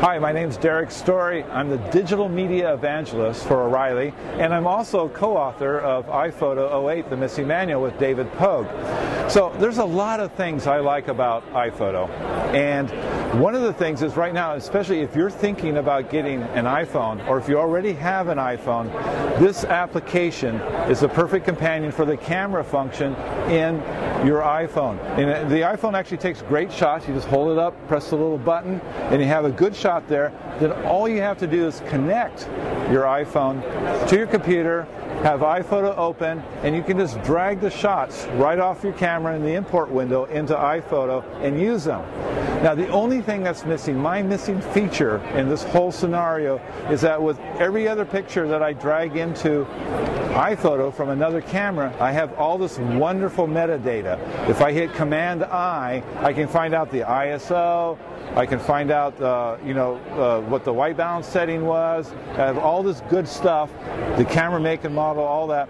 Hi, my name is Derrick Story. I'm the digital media evangelist for O'Reilly, and I'm also co-author of iPhoto 08, the missing manual with David Pogue. So there's a lot of things I like about iPhoto, and one of the things is right now, especially if you're thinking about getting an iPhone, or if you already have an iPhone, this application is the perfect companion for the camera function in your iPhone. And the iPhone actually takes great shots. You just hold it up, press the little button, and you have a good shot there. Then all you have to do is connect your iPhone to your computer, have iPhoto open, and you can just drag the shots right off your camera in the import window into iPhoto and use them. Now, the only thing that's missing, my missing feature in this whole scenario, is that with every other picture that I drag into iPhoto from another camera, I have all this wonderful metadata. If I hit Command I, I can find out the ISO, I can find out, uh, you know, uh, what the white balance setting was. Have all this good stuff, the camera make and model, all that.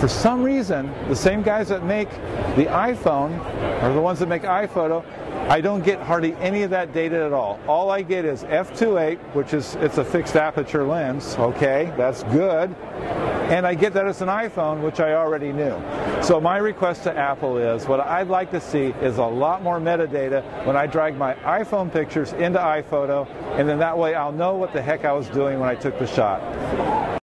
For some reason, the same guys that make the iPhone are the ones that make iPhoto. I don't get hardly any of that data at all. All I get is f2.8, which is it's a fixed aperture lens. Okay, that's good. And I get that it's an iPhone, which I already knew. So my request to Apple is what I'd like to see is a lot more metadata when I drag my iPhone pictures into iPhoto, and then that way I'll know what the heck I was doing when I took the shot.